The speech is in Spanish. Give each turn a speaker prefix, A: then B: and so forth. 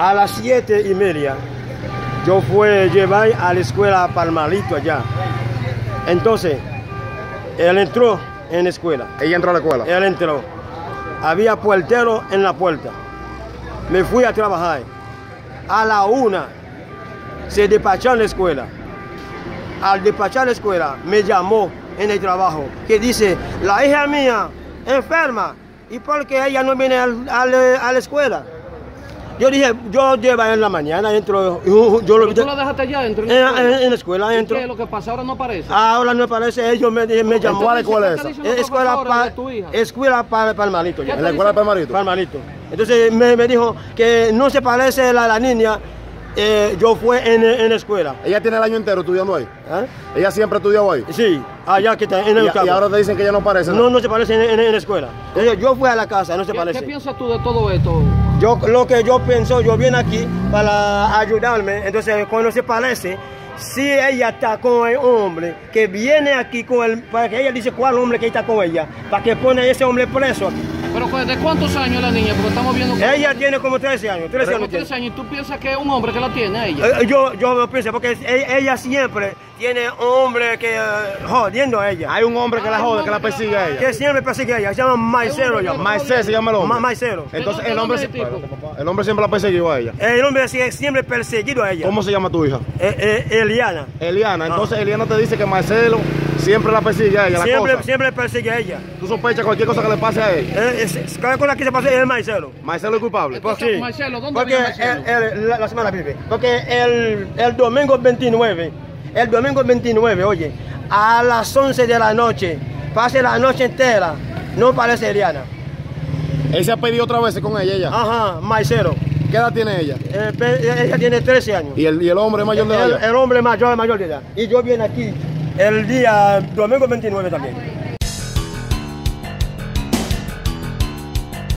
A: A las siete y media, yo fui a llevar a la escuela Palmarito allá. Entonces, él entró en la escuela.
B: Ella entró a la escuela.
A: Él entró. Había puertero en la puerta. Me fui a trabajar. A la una se despachó en la escuela. Al despachar la escuela me llamó en el trabajo que dice, la hija mía enferma y porque ella no viene al- al- a la escuela. Yo dije, yo llevo en la mañana, entro, yo, yo lo vi
C: tú la dejaste allá dentro.
A: en,
C: en la escuela.
A: en- en la escuela,
C: ¿Y
A: entro.
C: ¿Qué es lo que pasa? Ahora no aparece.
A: Ahora no aparece, ellos me, me llamó.
B: cuál escuela es
C: ¿Qué
B: esa?
A: Escuela, pa-
C: de tu hija?
A: escuela pa- Palmarito. ya.
C: ¿Qué
B: ¿En la escuela de Palmarito?
A: Palmarito. Entonces me, me dijo que no se parece la, la niña. Eh, yo fui en, en la escuela.
B: Ella tiene el año entero estudiando ahí.
A: ¿Ah?
B: Ella siempre estudió ahí.
A: Sí, allá que está en el
B: Y, y
A: campo.
B: ahora te dicen que ella no parece.
A: No, no se parece en, en- en la escuela. Yo fui a la casa, no se
C: ¿Qué,
A: parece.
C: qué piensas tú de todo esto?
A: Yo, lo que yo pienso, yo vine aquí para ayudarme. Entonces, cuando se parece, si ella está con el hombre que viene aquí con él, para que ella dice cuál hombre que está con ella, para que pone ese hombre preso aquí.
C: Pero ¿de cuántos años la niña? Porque estamos viendo que
A: Ella tiene como 13 años, 13
C: como
A: años tiene.
C: tres años y tú piensas que es un hombre que la tiene a ella.
A: Eh, Yo, yo lo pienso, porque e- ella siempre tiene hombre que eh, jodiendo a ella.
B: Hay un hombre que la jode, que la persigue a ella.
A: Que siempre persigue a ella, se llama Maicero. ya.
B: Maicé se llama el hombre.
A: Ma- Maicero.
B: Entonces
C: ¿De
B: el hombre,
C: el tipo?
B: Hombre siempre la persiguió a ella.
A: El hombre siempre perseguido a ella.
B: ¿Cómo se llama tu hija?
A: Eh, eh, Eliana.
B: Eliana. Entonces Eliana te dice que Marcelo siempre la persigue a ella. La
A: Siempre,
B: cosa.
A: siempre persigue a ella.
B: Tú sospechas cualquier cosa que le pase a ella.
A: Eh, es- es- cada cosa que se pase es el maicero.
B: Marcelo es culpable.
A: Pues sí.
C: Marcelo, ¿dónde
A: Porque
C: Marcelo?
A: el- el- la, la semana vive. Porque el, el domingo 29, el domingo 29, oye, a las 11 de la noche, pase la noche entera, no parece Eliana.
B: Él se ha pedido otra vez con ella. ella.
A: Ajá, maicero.
B: ¿Qué edad tiene ella?
A: Eh, ella tiene 13 años.
B: Y el, y el hombre es mayor de
A: el,
B: edad.
A: el hombre mayor, mayor de edad. Y yo vine aquí el día domingo 29 también.